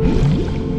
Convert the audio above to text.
Música